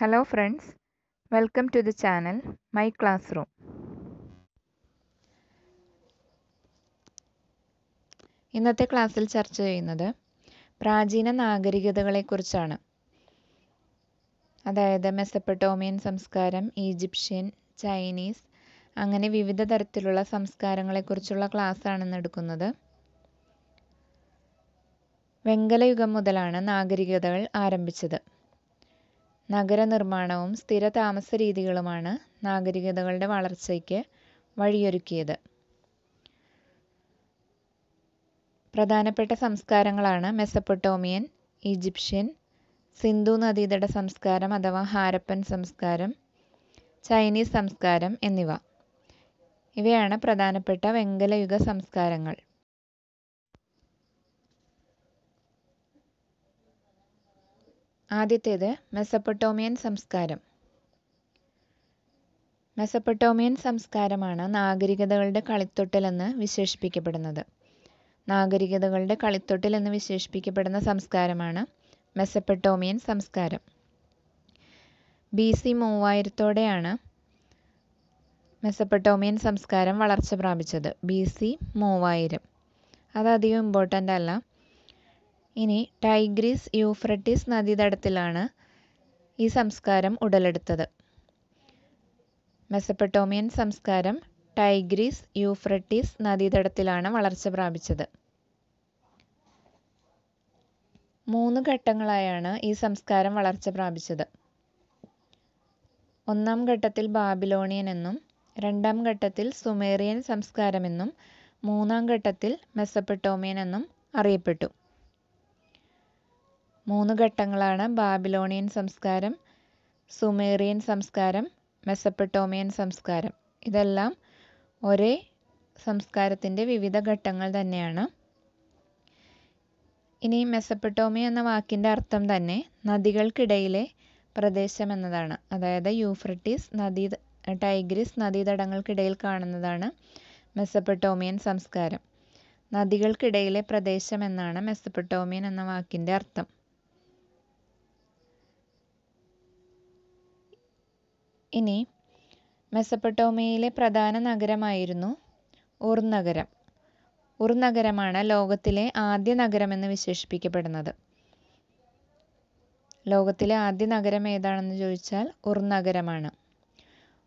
Hello welcome to the channel my classroom ഇന്നത്തെ ക്ലാസ്സിൽ ചർച്ച ചെയ്യുന്നത് പ്രാചീന നാഗരികതകളെക്കുറിച്ചാണ്. അതായത് മെസ്സപ്പട്ടോമിയൻ സംസ്കാരം ഈജിപ്ഷ്യൻ ചൈനീസ് അങ്ങനെ വിവിധ തരത്തിലുള്ള സംസ്കാരങ്ങളെക്കുറിച്ചുള്ള ക്ലാസ്സാണ് ഇന്ന് എടുക്കുന്നത്. വെങ്കലയുഗം മുതലാണ് നാഗരികതകൾ ആരംഭിച്ചത്. നഗരനിർമ്മാണവും സ്ഥിര താമസ രീതികളുമാണ് നാഗരികതകളുടെ വളർച്ചയ്ക്ക് വഴിയൊരുക്കിയത്. പ്രധാനപ്പെട്ട സംസ്കാരങ്ങളാണ് മെസപ്പൊട്ടോമിയൻ ഈജിപ്ഷ്യൻ സിന്ധു നദീതട സംസ്കാരം അഥവാ ഹാരപ്പൻ സംസ്കാരം ചൈനീസ് സംസ്കാരം എന്നിവ. ഇവയാണ് പ്രധാനപ്പെട്ട വെങ്കലയുഗ സംസ്കാരങ്ങൾ. ആദ്യത്തേത് മെസപ്പൊട്ടോമിയൻ സംസ്കാരം. മെസപ്പൊട്ടോമിയൻ സംസ്കാരമാണ് നാഗരികതകളുടെ കളിത്തൊട്ടിലെന്ന് വിശേഷിപ്പിക്കപ്പെടുന്നത്. നാഗരികതകളുടെ കളിത്തൊട്ടിൽ എന്ന് വിശേഷിപ്പിക്കപ്പെടുന്ന സംസ്കാരമാണ് മെസപ്പൊട്ടോമിയൻ സംസ്കാരം. ബി സി മൂവായിരത്തോടെയാണ് മെസപ്പൊട്ടോമിയൻ സംസ്കാരം വളർച്ച പ്രാപിച്ചത്. ബി സി മൂവായിരം. അതധികം ഇമ്പോർട്ടന്റ് അല്ല. ഇനി ടൈഗ്രീസ് യൂഫ്രട്ടീസ് നദീതടത്തിലാണ് ഈ സംസ്കാരം ഉടലെടുത്തത്. മെസപ്പട്ടോമിയൻ സംസ്കാരം ടൈഗ്രീസ് യൂഫ്രട്ടീസ് നദീതടത്തിലാണ് വളർച്ച പ്രാപിച്ചത്. മൂന്ന് ഘട്ടങ്ങളായാണ് ഈ സംസ്കാരം വളർച്ച പ്രാപിച്ചത്. ഒന്നാം ഘട്ടത്തിൽ ബാബിലോണിയൻ എന്നും രണ്ടാം ഘട്ടത്തിൽ സുമേറിയൻ സംസ്കാരമെന്നും മൂന്നാം ഘട്ടത്തിൽ മെസപ്പട്ടോമിയൻ എന്നും അറിയപ്പെട്ടു. മൂന്ന് ഘട്ടങ്ങളാണ്. ബാബിലോണിയൻ സംസ്കാരം സുമേറിയൻ സംസ്കാരം മെസപ്പൊട്ടോമിയൻ സംസ്കാരം. ഇതെല്ലാം ഒരേ സംസ്കാരത്തിന്റെ വിവിധ ഘട്ടങ്ങൾ തന്നെയാണ്. ഇനി മെസപ്പൊട്ടോമിയ എന്ന വാക്കിന്റെ അർത്ഥം തന്നെ നദികൾക്കിടയിലെ പ്രദേശം എന്നതാണ്. അതായത് യൂഫ്രട്ടീസ് നദീ ടൈഗ്രിസ് നദീതടങ്ങൾക്കിടയിൽ കാണുന്നതാണ് മെസപ്പൊട്ടോമിയൻ സംസ്കാരം. നദികൾക്കിടയിലെ പ്രദേശം എന്നാണ് മെസപ്പൊട്ടോമിയൻ എന്ന വാക്കിന്റെ അർത്ഥം. ഇനി മെസപ്പൊട്ടോമിയയിലെ പ്രധാന നഗരമായിരുന്നു ഉർ നഗരം ഉർ നഗരമാണ് ലോകത്തിലെ ആദ്യ നഗരമെന്ന് വിശേഷിപ്പിക്കപ്പെടുന്നത്. ലോകത്തിലെ ആദ്യ നഗരം ഏതാണെന്ന് ചോദിച്ചാൽ ഉർ നഗരമാണ്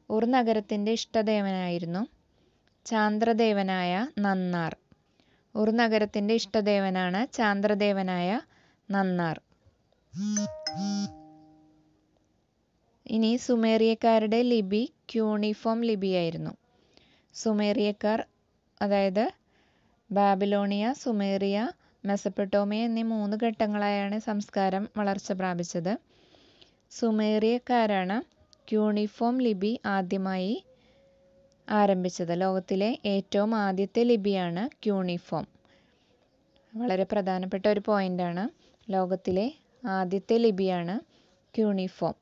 ഉർ നഗരത്തിന്റെ ഇഷ്ടദേവനായിരുന്നു ചാന്ദ്രദേവനായ നന്നാർ. ഉർ നഗരത്തിന്റെ ഇഷ്ടദേവനാണ് ചാന്ദ്രദേവനായ നന്നാർ. ഇനി സുമേറിയക്കാരുടെ ലിപി ക്യൂണിഫോം ലിപിയായിരുന്നു. സുമേറിയക്കാർ അതായത് ബാബിലോണിയ സുമേറിയ മെസപ്പെട്ടോമിയ എന്നീ മൂന്ന് ഘട്ടങ്ങളായാണ് സംസ്കാരം വളർച്ച പ്രാപിച്ചത്. സുമേറിയക്കാരാണ് ക്യൂണിഫോം ലിപി ആദ്യമായി ആരംഭിച്ചത്. ലോകത്തിലെ ഏറ്റവും ആദ്യത്തെ ലിപിയാണ് ക്യൂണിഫോം. വളരെ പ്രധാനപ്പെട്ട ഒരു പോയിന്റാണ് ലോകത്തിലെ ആദ്യത്തെ ലിപിയാണ് ക്യൂണിഫോം.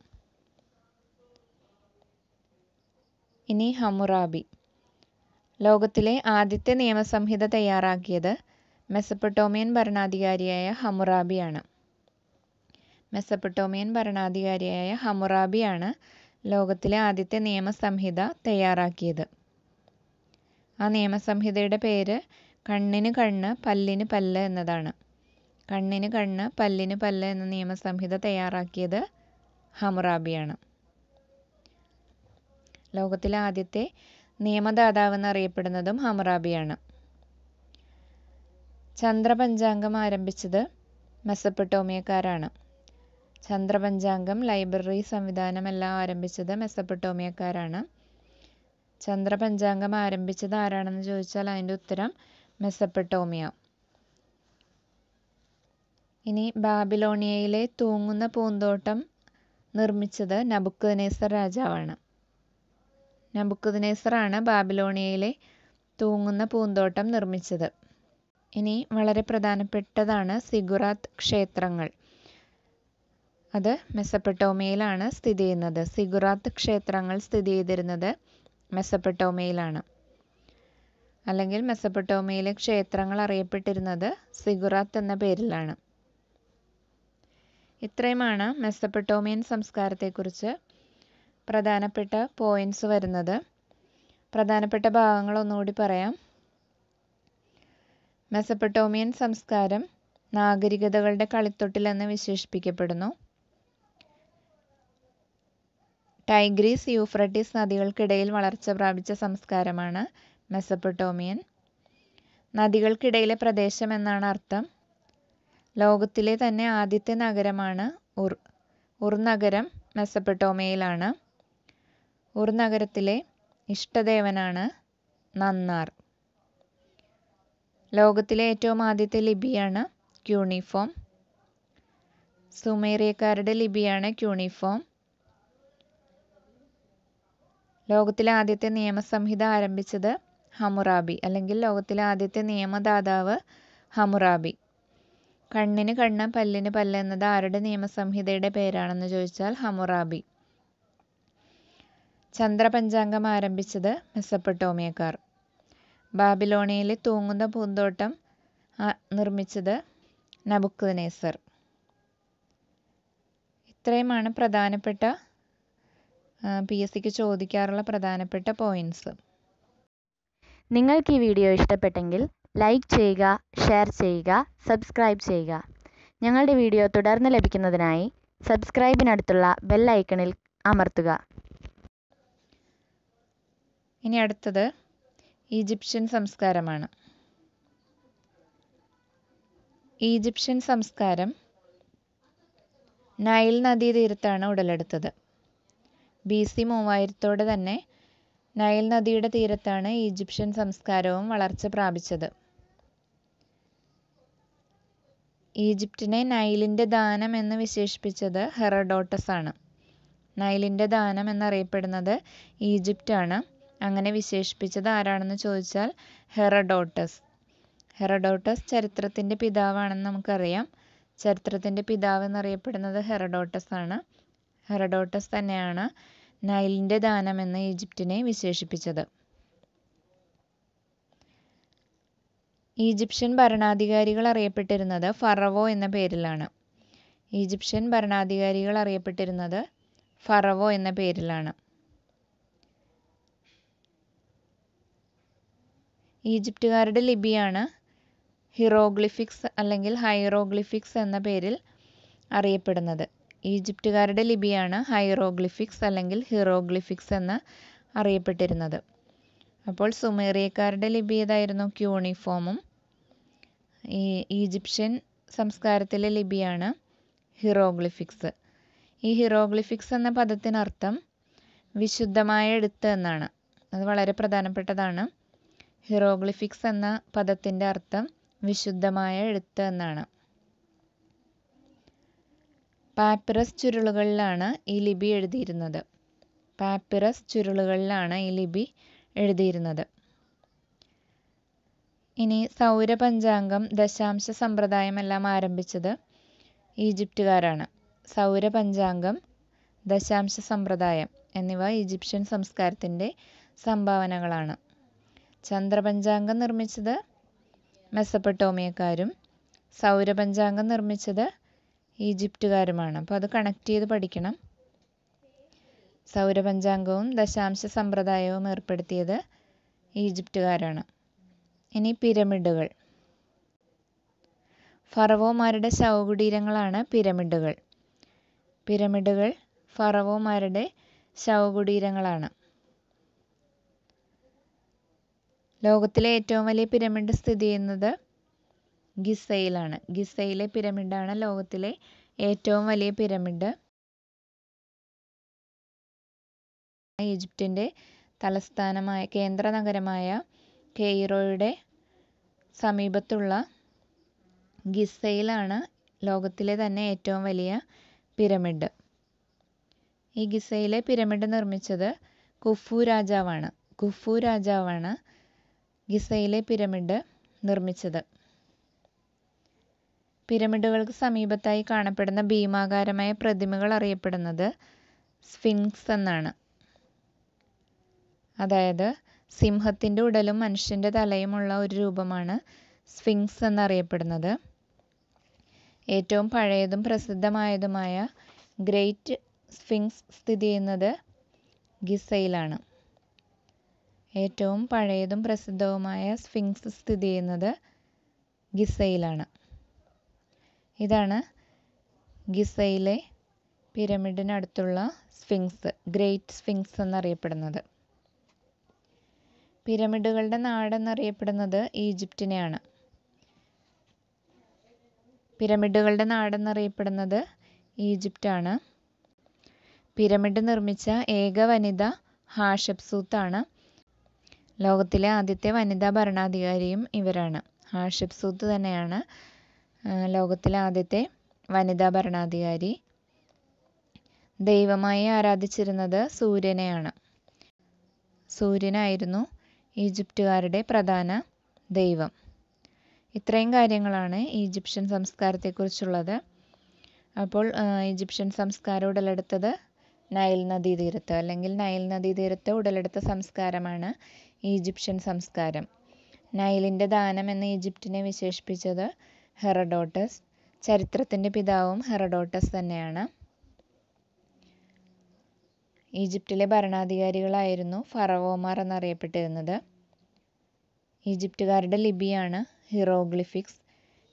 ഇനി ഹമ്മുറാബി ലോകത്തിലെ ആദ്യത്തെ നിയമസംഹിത തയ്യാറാക്കിയത് മെസപ്പൊട്ടോമിയൻ ഭരണാധികാരിയായ ഹമ്മുറാബിയാണ് മെസപ്പൊട്ടോമിയൻ ഭരണാധികാരിയായ ഹമ്മുറാബിയാണ് ലോകത്തിലെ ആദ്യത്തെ നിയമസംഹിത തയ്യാറാക്കിയത്. ആ നിയമസംഹിതയുടെ പേര് കണ്ണിന് കണ്ണ് പല്ലിന് പല്ല് എന്നതാണ്. കണ്ണിന് കണ്ണ് പല്ലിന് പല്ല് എന്ന നിയമസംഹിത തയ്യാറാക്കിയത് ഹമുറാബിയാണ്. ലോകത്തിലെ ആദ്യത്തെ നിയമദാതാവ് എന്നറിയപ്പെടുന്നതും ഹമുറാബിയാണ്. ചന്ദ്രപഞ്ചാംഗം ആരംഭിച്ചത് മെസ്സപ്പെട്ടോമിയക്കാരാണ്. ചന്ദ്രപഞ്ചാംഗം ലൈബ്രറി സംവിധാനം എല്ലാം ആരംഭിച്ചത് മെസ്സപ്പെട്ടോമിയക്കാരാണ്. ചന്ദ്രപഞ്ചാംഗം ആരംഭിച്ചത് ആരാണെന്ന് ചോദിച്ചാൽ അതിന്റെ ഉത്തരം മെസ്സപ്പെട്ടോമിയ. ഇനി ബാബിലോണിയയിലെ തൂങ്ങുന്ന പൂന്തോട്ടം നിർമ്മിച്ചത് നബുക്കനേസർ രാജാവാണ്. നബുക്കദ്നേസറാണ് ബാബിലോണിയയിലെ തൂങ്ങുന്ന പൂന്തോട്ടം നിർമ്മിച്ചത്. ഇനി വളരെ പ്രധാനപ്പെട്ടതാണ് സിഗുറാത്ത് ക്ഷേത്രങ്ങൾ. അത് മെസ്സപ്പെട്ടോമയിലാണ് സ്ഥിതി ചെയ്യുന്നത്. സിഗുറാത്ത് ക്ഷേത്രങ്ങൾ സ്ഥിതി ചെയ്തിരുന്നത് മെസ്സപ്പെട്ടോമയിലാണ് അല്ലെങ്കിൽ മെസ്സപ്പെട്ടോമയിലെ ക്ഷേത്രങ്ങൾ അറിയപ്പെട്ടിരുന്നത് സിഗുറാത്ത് എന്ന പേരിലാണ്. ഇത്രയുമാണ് മെസ്സപ്പെട്ടോമിയൻ സംസ്കാരത്തെക്കുറിച്ച് പ്രധാനപ്പെട്ട പോയിന്റ്സ് വരുന്നത്. പ്രധാനപ്പെട്ട ഭാഗങ്ങൾ ഒന്നുകൂടി പറയാം. മെസപ്പട്ടോമിയൻ സംസ്കാരം നാഗരികതകളുടെ കളിത്തൊട്ടിൽ എന്ന് വിശേഷിപ്പിക്കപ്പെടുന്നു. ടൈഗ്രീസ് യൂഫ്രട്ടീസ് നദികൾക്കിടയിൽ വളർച്ച പ്രാപിച്ച സംസ്കാരമാണ് മെസപ്പട്ടോമിയൻ. നദികൾക്കിടയിലെ പ്രദേശം എന്നാണ് അർത്ഥം. ലോകത്തിലെ തന്നെ ആദ്യത്തെ നഗരമാണ് ഉർ ഉർ നഗരം മെസ്സപ്പൊട്ടോമിയയിലാണ് ഉർ നഗരത്തിലെ ഇഷ്ടദേവനാണ് നന്നാർ. ലോകത്തിലെ ഏറ്റവും ആദ്യത്തെ ലിപിയാണ് ക്യൂണിഫോം. സുമേറിയക്കാരുടെ ലിപിയാണ് ക്യൂണിഫോം. ലോകത്തിലെ ആദ്യത്തെ നിയമസംഹിത ആരംഭിച്ചത് ഹമുറാബി അല്ലെങ്കിൽ ലോകത്തിലെ ആദ്യത്തെ നിയമദാതാവ് ഹമുറാബി. കണ്ണിന് കണ്ണ് പല്ലിന് പല്ല് എന്നത് ആരുടെ നിയമസംഹിതയുടെ പേരാണെന്ന് ചോദിച്ചാൽ ഹമുറാബി. ചന്ദ്രപഞ്ചാംഗം ആരംഭിച്ചത് മെസ്സപ്പൊട്ടോമിയക്കാർ. ബാബിലോണിയയിലെ തൂങ്ങുന്ന പൂന്തോട്ടം നിർമ്മിച്ചത് നബുക്കുനേസർ ഇത്രയുമാണ് പ്രധാനപ്പെട്ട പി എസ് സിക്ക് ചോദിക്കാറുള്ള പ്രധാനപ്പെട്ട പോയിന്റ്സ്. നിങ്ങൾക്ക് ഈ വീഡിയോ ഇഷ്ടപ്പെട്ടെങ്കിൽ ലൈക്ക് ചെയ്യുക ഷെയർ ചെയ്യുക സബ്സ്ക്രൈബ് ചെയ്യുക. ഞങ്ങളുടെ വീഡിയോ തുടർന്ന് ലഭിക്കുന്നതിനായി സബ്സ്ക്രൈബിനടുത്തുള്ള ബെൽ ഐക്കണിൽ അമർത്തുക. ഇനി അടുത്തത് ഈജിപ്ഷ്യൻ സംസ്കാരമാണ്. ഈജിപ്ഷ്യൻ സംസ്കാരം നൈൽ നദീതീരത്താണ് ഉടലെടുത്തത്. ബി സി മൂവായിരത്തോടെ തന്നെ നൈൽ നദിയുടെ തീരത്താണ് ഈജിപ്ഷ്യൻ സംസ്കാരവും വളർച്ച പ്രാപിച്ചത്. ഈജിപ്റ്റിനെ നൈലിന്റെ ദാനം എന്ന് വിശേഷിപ്പിച്ചത് ഹെറഡോട്ടസ് ആണ് നൈലിന്റെ ദാനം എന്നറിയപ്പെടുന്നത് ഈജിപ്റ്റാണ്. അങ്ങനെ വിശേഷിപ്പിച്ചത് ആരാണെന്ന് ചോദിച്ചാൽ ഹെറഡോട്ടസ്. ഹെറഡോട്ടസ് ചരിത്രത്തിന്റെ പിതാവാണെന്ന് നമുക്കറിയാം. ചരിത്രത്തിന്റെ പിതാവ് എന്നറിയപ്പെടുന്നത് ഹെറഡോട്ടസ് ആണ്. ഹെറഡോട്ടസ് തന്നെയാണ് നൈലിന്റെ ദാനം എന്ന് ഈജിപ്തിനെ വിശേഷിപ്പിച്ചത്. ഈജിപ്ഷ്യൻ ഭരണാധികാരികൾ അറിയപ്പെട്ടിരുന്നത് ഫറവോ എന്ന പേരിലാണ്. ഈജിപ്ഷ്യൻ ഭരണാധികാരികൾ അറിയപ്പെട്ടിരുന്നത് ഫറവോ എന്ന പേരിലാണ്. ഈജിപ്തുകാരുടെ ലിപിയാണ് ഹിറോഗ്ലിഫിക്സ് അല്ലെങ്കിൽ ഹൈറോഗ്ലിഫിക്സ് എന്ന പേരിൽ അറിയപ്പെടുന്നത്. ഈജിപ്തുകാരുടെ ലിപിയാണ് ഹൈറോഗ്ലിഫിക്സ് അല്ലെങ്കിൽ ഹിറോഗ്ലിഫിക്സ് എന്ന് അറിയപ്പെട്ടിരുന്നത്. അപ്പോൾ സുമേറിയക്കാരുടെ ലിപി ഏതായിരുന്നു? ക്യൂണിഫോമും. ഈ ഈജിപ്ഷ്യൻ സംസ്കാരത്തിലെ ലിപിയാണ് ഹിറോഗ്ലിഫിക്സ്. ഈ ഹിറോഗ്ലിഫിക്സ് എന്ന പദത്തിനർത്ഥം വിശുദ്ധമായ എഴുത്ത് എന്നാണ്. അത് വളരെ പ്രധാനപ്പെട്ടതാണ്. ഹിറോഗ്ലിഫിക്സ് എന്ന പദത്തിന്റെ അർത്ഥം വിശുദ്ധമായ എഴുത്ത് എന്നാണ്. പാപ്പിറസ് ചുരുളുകളിലാണ് ഈ ലിപി എഴുതിയിരുന്നത്. പാപ്പിറസ് ചുരുളുകളിലാണ് ഈ ലിപി എഴുതിയിരുന്നത്. ഇനി സൗരപഞ്ചാംഗം ദശാംശ സമ്പ്രദായമെല്ലാം ആരംഭിച്ചത് ഈജിപ്തുകാരാണ്. സൗരപഞ്ചാംഗം ദശാംശ സമ്പ്രദായം എന്നിവ ഈജിപ്ഷ്യൻ സംസ്കാരത്തിന്റെ സംഭാവനകളാണ്. ചന്ദ്രപഞ്ചാംഗം നിർമ്മിച്ചത് മെസ്സപ്പട്ടോമിയക്കാരും സൗരപഞ്ചാംഗം നിർമ്മിച്ചത് ഈജിപ്തുകാരുമാണ്. അപ്പോൾ അത് കണക്ട് ചെയ്ത് പഠിക്കണം. സൗരപഞ്ചാംഗവും ദശാംശ സമ്പ്രദായവും ഏർപ്പെടുത്തിയത് ഈജിപ്തുകാരാണ്. ഇനി പിരമിഡുകൾ. ഫറവോമാരുടെ ശവകുടീരങ്ങളാണ് പിരമിഡുകൾ. പിരമിഡുകൾ ഫറവോമാരുടെ ശവകുടീരങ്ങളാണ്. ലോകത്തിലെ ഏറ്റവും വലിയ പിരമിഡ് സ്ഥിതി ചെയ്യുന്നത് ഗിസയിലാണ്. ഗിസയിലെ പിരമിഡാണ് ലോകത്തിലെ ഏറ്റവും വലിയ പിരമിഡ്. ഈജിപ്തിന്റെ തലസ്ഥാനമായ കേന്ദ്ര നഗരമായ കെയ്റോയുടെ സമീപത്തുള്ള ഗിസയിലാണ് ലോകത്തിലെ തന്നെ ഏറ്റവും വലിയ പിരമിഡ്. ഈ ഗിസയിലെ പിരമിഡ് നിർമ്മിച്ചത് കുഫു രാജാവാണ്. കുഫു രാജാവാണ് ഗിസയിലെ പിരമിഡ് നിർമ്മിച്ചത്. പിരമിഡുകൾക്ക് സമീപത്തായി കാണപ്പെടുന്ന ഭീമാകാരമായ പ്രതിമകൾ അറിയപ്പെടുന്നത് സ്ഫിൻക്സ് എന്നാണ്. അതായത് സിംഹത്തിന്റെ ഉടലും മനുഷ്യന്റെ തലയുമുള്ള ഒരു രൂപമാണ് സ്ഫിങ്സ് എന്നറിയപ്പെടുന്നത്. ഏറ്റവും പഴയതും പ്രസിദ്ധമായതുമായ ഗ്രേറ്റ് സ്ഫിങ്സ് സ്ഥിതി ചെയ്യുന്നത് ഗിസയിലാണ്. ഏറ്റവും പഴയതും പ്രസിദ്ധവുമായ സ്ഫിങ്സ് സ്ഥിതി ചെയ്യുന്നത് ഗിസയിലാണ്. ഇതാണ് ഗിസയിലെ പിരമിഡിനടുത്തുള്ള സ്ഫിങ്സ് ഗ്രേറ്റ് സ്ഫിങ്സ് എന്നറിയപ്പെടുന്നത്. പിരമിഡുകളുടെ നാടെന്നറിയപ്പെടുന്നത് ഈജിപ്റ്റിനെയാണ് പിരമിഡുകളുടെ നാടെന്നറിയപ്പെടുന്നത് ഈജിപ്റ്റാണ്. പിരമിഡ് നിർമ്മിച്ച ഏക വനിത ഹാഷപ്സൂത്താണ് ലോകത്തിലെ ആദ്യത്തെ വനിതാ ഭരണാധികാരിയും ഇവരാണ്. ഹാഷപ്സൂത്ത് തന്നെയാണ് ലോകത്തിലെ ആദ്യത്തെ വനിതാ ഭരണാധികാരി. ദൈവമായി ആരാധിച്ചിരുന്നത് സൂര്യനെയാണ്. സൂര്യനായിരുന്നു ഈജിപ്തുകാരുടെ പ്രധാന ദൈവം. ഇത്രയും കാര്യങ്ങളാണ് ഈജിപ്ഷ്യൻ സംസ്കാരത്തെക്കുറിച്ചുള്ളത്. അപ്പോൾ ഈജിപ്ഷ്യൻ സംസ്കാരം ഉടലെടുത്തത് നൈൽ നദീതീരത്ത് അല്ലെങ്കിൽ നൈൽ നദീതീരത്ത് ഉടലെടുത്ത സംസ്കാരമാണ് ഈജിപ്ഷ്യൻ സംസ്കാരം. നൈലിന്റെ ദാനം എന്ന് ഈജിപ്റ്റിനെ വിശേഷിപ്പിച്ചത് ഹെറഡോട്ടസ്. ചരിത്രത്തിന്റെ പിതാവും ഹെറഡോട്ടസ് തന്നെയാണ്. ഈജിപ്തിലെ ഭരണാധികാരികളായിരുന്നു ഫറവോമാർ എന്നറിയപ്പെട്ടിരുന്നത്. ഈജിപ്തുകാരുടെ ലിപിയാണ് ഹിറോഗ്ലിഫിക്സ്.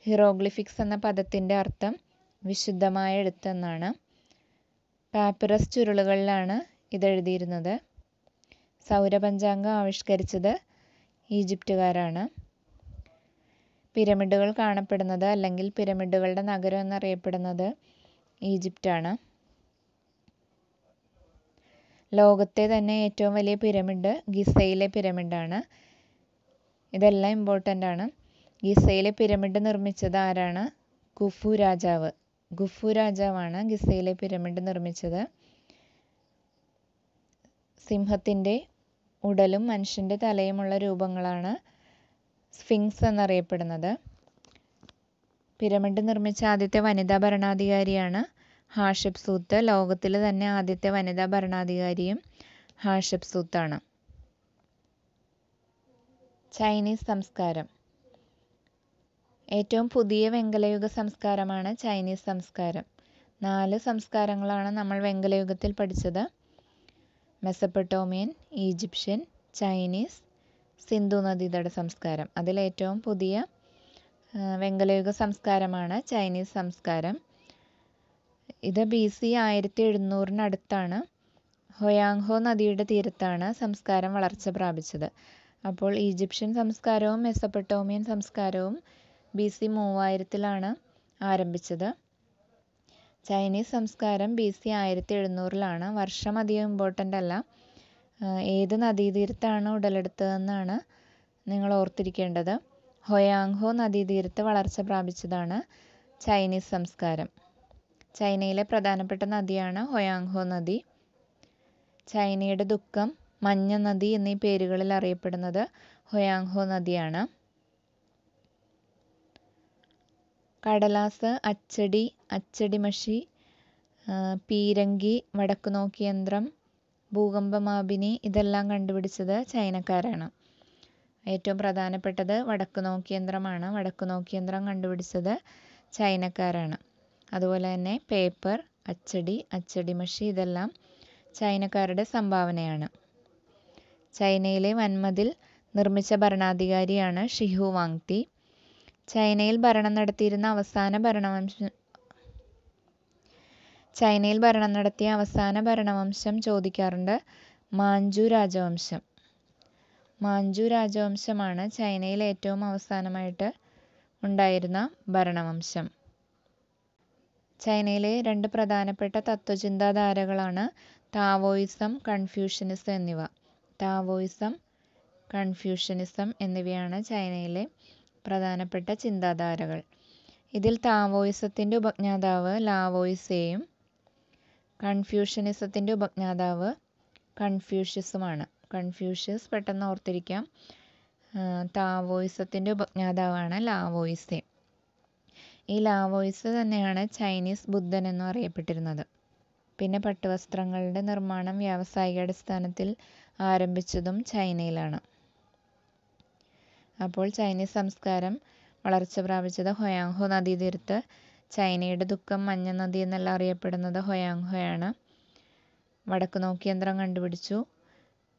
ഹിറോഗ്ലിഫിക്സ് എന്ന പദത്തിന്റെ അർത്ഥം വിശുദ്ധമായ എഴുത്തെന്നാണ് പാപ്പിറസ് ചുരുളുകളിലാണ് ഇതെഴുതിയിരുന്നത്. സൗരപഞ്ചാംഗം ആവിഷ്കരിച്ചത് ഈജിപ്തുകാരാണ്. പിരമിഡുകൾ കാണപ്പെടുന്നത് അല്ലെങ്കിൽ പിരമിഡുകളുടെ നഗരം എന്നറിയപ്പെടുന്നത് ഈജിപ്റ്റാണ് ലോകത്തെ തന്നെ ഏറ്റവും വലിയ പിരമിഡ് ഗിസയിലെ പിരമിഡാണ്. ഇതെല്ലാം ഇമ്പോർട്ടന്റ് ആണ്. ഗിസയിലെ പിരമിഡ് നിർമ്മിച്ചത് ആരാണ്? കുഫു രാജാവ്. ഖുഫു രാജാവാണ് ഗിസയിലെ പിരമിഡ് നിർമ്മിച്ചത്. സിംഹത്തിന്റെ ഉടലും മനുഷ്യന്റെ തലയുമുള്ള രൂപങ്ങളാണ് സ്ഫിങ്സ് എന്നറിയപ്പെടുന്നത്. പിരമിഡ് നിർമ്മിച്ച ആദ്യത്തെ വനിതാ ഭരണാധികാരിയാണ് ഹാഷപ്സൂത്ത് ലോകത്തിലെ തന്നെ ആദ്യത്തെ വനിതാ ഭരണാധികാരിയും ഹാഷപ്സൂത്താണ് ചൈനീസ് സംസ്കാരം. ഏറ്റവും പുതിയ വെങ്കലയുഗ സംസ്കാരമാണ് ചൈനീസ് സംസ്കാരം. നാല് സംസ്കാരങ്ങളാണ് നമ്മൾ വെങ്കലയുഗത്തിൽ പഠിച്ചത്. മെസപ്പൊട്ടോമിയൻ ഈജിപ്ഷ്യൻ ചൈനീസ് സിന്ധു നദീതട സംസ്കാരം. അതിലേറ്റവും പുതിയ വെങ്കലയുഗ സംസ്കാരമാണ് ചൈനീസ് സംസ്കാരം. ഇത് ബി സി ആയിരത്തി എഴുന്നൂറിനടുത്താണ് ഹൊയാങ്ഹോ നദിയുടെ തീരത്താണ് സംസ്കാരം വളർച്ച പ്രാപിച്ചത്. അപ്പോൾ ഈജിപ്ഷ്യൻ സംസ്കാരവും മെസ്സപ്പട്ടോമിയൻ സംസ്കാരവും ബി സി മൂവായിരത്തിലാണ് ആരംഭിച്ചത്. ചൈനീസ് സംസ്കാരം ബി സി ആയിരത്തി എഴുന്നൂറിലാണ് വർഷം അധികം ഇമ്പോർട്ടന്റ് അല്ല. ഏത് നദീതീരത്താണ് ഉടലെടുത്തതെന്നാണ് നിങ്ങൾ ഓർത്തിരിക്കേണ്ടത്. ഹൊയാങ്ഹോ നദീതീരത്ത് വളർച്ച പ്രാപിച്ചതാണ് ചൈനീസ് സംസ്കാരം. ചൈനയിലെ പ്രധാനപ്പെട്ട നദിയാണ് ഹൊയാങ്ഹോ നദി. ചൈനയുടെ ദുഃഖം മഞ്ഞ നദി എന്നീ പേരുകളിൽ അറിയപ്പെടുന്നത് ഹൊയാങ്ഹോ നദിയാണ്. കടലാസ് അച്ചടി അച്ചടി മഷി പീരങ്കി വടക്കുനോക്കി യന്ത്രം ഭൂകമ്പമാപിനി ഇതെല്ലാം കണ്ടുപിടിച്ചത് ചൈനക്കാരാണ്. ഏറ്റവും പ്രധാനപ്പെട്ടത് വടക്കുനോക്കി യന്ത്രമാണ്. വടക്കുനോക്കി യന്ത്രം കണ്ടുപിടിച്ചത് ചൈനക്കാരാണ്. അതുപോലെ തന്നെ പേപ്പർ അച്ചടി അച്ചടി മഷി ഇതെല്ലാം ചൈനക്കാരുടെ സംഭാവനയാണ്. ചൈനയിലെ വൻമതിൽ നിർമ്മിച്ച ഭരണാധികാരിയാണ് ഷിഹു വാങ്തി. ചൈനയിൽ ഭരണം നടത്തിയിരുന്ന അവസാന ഭരണവംശം ചൈനയിൽ ഭരണം നടത്തിയ അവസാന ഭരണവംശം ചോദിക്കാറുണ്ട് മാഞ്ചു രാജവംശം. മാഞ്ചു രാജവംശമാണ് ചൈനയിൽ ഏറ്റവും അവസാനമായിട്ട് ഉണ്ടായിരുന്ന ഭരണവംശം. ചൈനയിലെ രണ്ട് പ്രധാനപ്പെട്ട തത്വചിന്താധാരകളാണ് താവോയിസം കൺഫ്യൂഷനിസം എന്നിവ. താവോയിസം കൺഫ്യൂഷനിസം എന്നിവയാണ് ചൈനയിലെ പ്രധാനപ്പെട്ട ചിന്താധാരകൾ. ഇതിൽ താവോയിസത്തിന്റെ ഉപജ്ഞാതാവ് ലാവോയിസേയും കൺഫ്യൂഷനിസത്തിന്റെ ഉപജ്ഞാതാവ് കൺഫ്യൂഷ്യസുമാണ്. കൺഫ്യൂഷ്യസ് പെട്ടെന്ന് ഓർത്തിരിക്കാം. താവോയിസത്തിന്റെ ഉപജ്ഞാതാവാണ് ലാവോയിസേ. ഈ ലാവോയിസ് തന്നെയാണ് ചൈനീസ് ബുദ്ധൻ എന്നും അറിയപ്പെട്ടിരുന്നത്. പിന്നെ പട്ടുവസ്ത്രങ്ങളുടെ നിർമ്മാണം വ്യാവസായിക അടിസ്ഥാനത്തിൽ ആരംഭിച്ചതും ചൈനയിലാണ്. അപ്പോൾ ചൈനീസ് സംസ്കാരം വളർച്ച പ്രാപിച്ചത് ഹൊയാങ്ഹോ നദീതീരത്ത്. ചൈനയുടെ ദുഃഖം മഞ്ഞ നദി എന്നെല്ലാം അറിയപ്പെടുന്നത് ഹൊയാങ്ഹോയാണ്. വടക്ക് യന്ത്രം കണ്ടുപിടിച്ചു.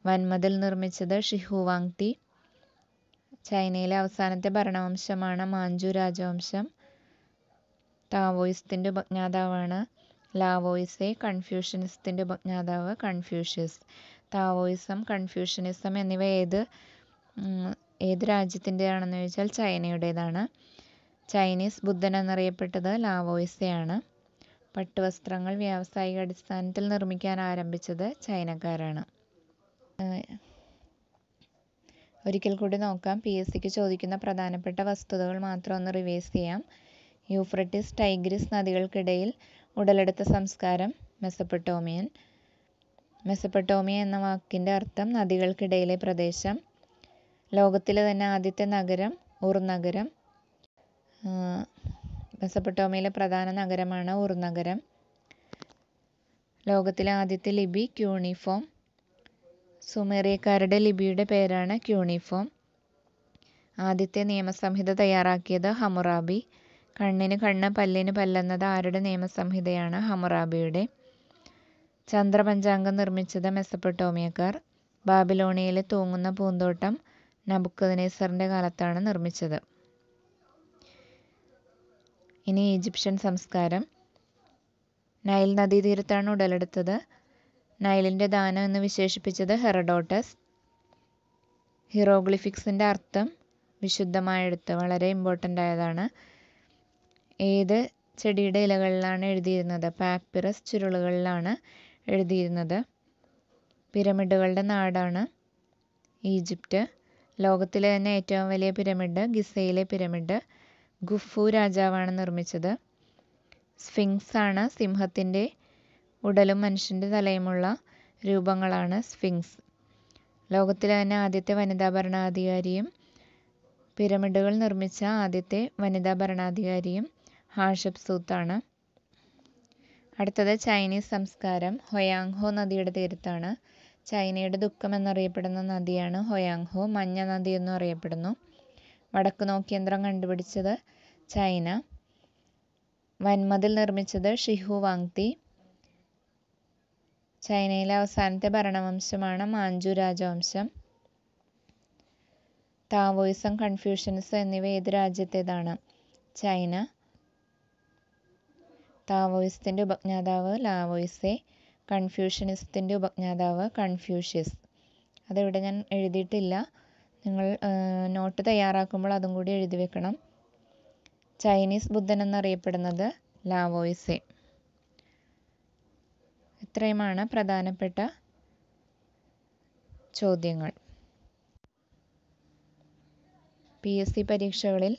വൻമതിൽ നിർമ്മിച്ചത് ഷിഹുവാങ് തി ചൈനയിലെ അവസാനത്തെ ഭരണവംശമാണ് മാഞ്ചു രാജവംശം. താവോയിസ്റ്റിന്റെ ഉപജ്ഞാതാവാണ്. ലാവോയിസെ കൺഫ്യൂഷനിസത്തിന്റെ ഉപജ്ഞാതാവ് കൺഫ്യൂഷ്യസ്. താവോയിസം കൺഫ്യൂഷനിസം എന്നിവ ഏത് ഏത് രാജ്യത്തിന്റെയാണെന്ന് ചോദിച്ചാൽ ചൈനയുടേതാണ്. ചൈനീസ് ബുദ്ധൻ എന്നറിയപ്പെട്ടത് ലാവോയിസയാണ്. പട്ടുവസ്ത്രങ്ങൾ വ്യാവസായിക അടിസ്ഥാനത്തിൽ നിർമ്മിക്കാൻ ആരംഭിച്ചത് ചൈനക്കാരാണ്. ഒരിക്കൽ കൂടി നോക്കാം. പി എസ് സിക്ക് ചോദിക്കുന്ന പ്രധാനപ്പെട്ട വസ്തുതകൾ മാത്രം ഒന്ന് റിവേഴ്സ് ചെയ്യാം. യൂഫ്രട്ടിസ് ടൈഗ്രിസ് നദികൾക്കിടയിൽ ഉടലെടുത്ത സംസ്കാരം മെസപ്പൊട്ടോമിയൻ മെസപ്പൊട്ടോമിയ എന്ന വാക്കിന്റെ അർത്ഥം നദികൾക്കിടയിലെ പ്രദേശം. ലോകത്തിലെ തന്നെ ആദ്യത്തെ നഗരം ഉർ നഗരം. മെസപ്പൊട്ടോമിയയിലെ പ്രധാന നഗരമാണ് ഉർ നഗരം. ലോകത്തിലെ ആദ്യത്തെ ലിപി ക്യൂണിഫോം. സുമേറിയക്കാരുടെ ലിപിയുടെ പേരാണ് ക്യൂണിഫോം. ആദ്യത്തെ നിയമസംഹിത തയ്യാറാക്കിയത് ഹമുറാബി. കണ്ണിന് കണ്ണ് പല്ലിന് പല്ലെന്നത് ആരുടെ നിയമസംഹിതയാണ് ഹമുറാബിയുടെ? ചന്ദ്രപഞ്ചാംഗം നിർമ്മിച്ചത് മെസപ്പൊട്ടോമിയക്കാർ ബാബിലോണിയയിലെ തൂങ്ങുന്ന പൂന്തോട്ടം നബുക്കദ്നേസറിന്റെ കാലത്താണ് നിർമ്മിച്ചത്. ഇനി ഈജിപ്ഷ്യൻ സംസ്കാരം. നൈൽ നദീതീരത്താണ് ഉടലെടുത്തത്. നൈലിന്റെ ദാനം എന്ന് വിശേഷിപ്പിച്ചത് ഹെറഡോട്ടസ്. ഹിറോഗ്ലിഫിക്സിന്റെ അർത്ഥം വിശുദ്ധമായ എഴുത്ത് വളരെ ഇമ്പോർട്ടന്റ് ആയതാണ്. ഏത് ചെടിയുടെ ഇലകളിലാണ് എഴുതിയിരുന്നത്? പാപ്പിറസ് ചുരുളുകളിലാണ് എഴുതിയിരുന്നത്. പിരമിഡുകളുടെ നാടാണ് ഈജിപ്റ്റ്. ലോകത്തിലെ തന്നെ ഏറ്റവും വലിയ പിരമിഡ് ഗിസയിലെ പിരമിഡ് ഗുഫു രാജാവാണ് നിർമ്മിച്ചത്. സ്ഫിങ്സ് ആണ് സിംഹത്തിന്റെ ഉടലും മനുഷ്യന്റെ തലയുമുള്ള രൂപങ്ങളാണ് സ്ഫിങ്സ്. ലോകത്തിലെ തന്നെ ആദ്യത്തെ വനിതാ ഭരണാധികാരിയും പിരമിഡുകൾ നിർമ്മിച്ച ആദ്യത്തെ വനിതാ ഭരണാധികാരിയും ഹാഷപ്സൂത്താണ് അടുത്തത് ചൈനീസ് സംസ്കാരം ഹൊയാങ്ഹോ നദിയുടെ തീരത്താണ്. ചൈനയുടെ ദുഃഖം എന്നറിയപ്പെടുന്ന നദിയാണ് ഹൊയാങ്ഹോ. മഞ്ഞ നദി എന്നും അറിയപ്പെടുന്നു. വടക്ക് നോക്കിയന്ത്രം കണ്ടുപിടിച്ചത് ചൈന. വൻമതിൽ നിർമ്മിച്ചത് ഷിഹു വാങ്തി. ചൈനയിലെ അവസാനത്തെ ഭരണവംശമാണ് മാഞ്ചു രാജവംശം. താവോയിസം കൺഫ്യൂഷൻസ് എന്നിവ ഏത് രാജ്യത്തേതാണ്? ചൈന. താവോയിസത്തിന്റെ ഉപജ്ഞാതാവ് ലാവോയിസെ. കൺഫ്യൂഷനിസ്റ്റിന്റെ ഉപജ്ഞാതാവ് കൺഫ്യൂഷ്യസ്. അതിവിടെ ഞാൻ എഴുതിയിട്ടില്ല. നിങ്ങൾ നോട്ട് തയ്യാറാക്കുമ്പോൾ അതും കൂടി എഴുതി വെക്കണം. ചൈനീസ് ബുദ്ധൻ എന്നറിയപ്പെടുന്നത് ലാവോയിസെ. ഇത്രയുമാണ് പ്രധാനപ്പെട്ട ചോദ്യങ്ങൾ. പി എസ് സി പരീക്ഷകളിൽ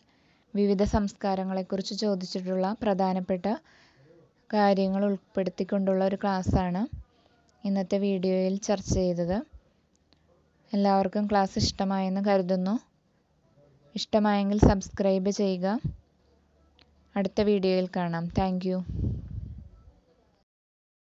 വിവിധ സംസ്കാരങ്ങളെക്കുറിച്ച് ചോദിച്ചിട്ടുള്ള പ്രധാനപ്പെട്ട കാര്യങ്ങൾ ഉൾപ്പെടുത്തിക്കൊണ്ടുള്ള ഒരു ക്ലാസ്സാണ് ഇന്നത്തെ വീഡിയോയിൽ ചർച്ച ചെയ്തത്. എല്ലാവർക്കും ക്ലാസ് ഇഷ്ടമായെന്ന് കരുതുന്നു. ഇഷ്ടമായെങ്കിൽ സബ്സ്ക്രൈബ് ചെയ്യുക. അടുത്ത വീഡിയോയിൽ കാണാം. താങ്ക്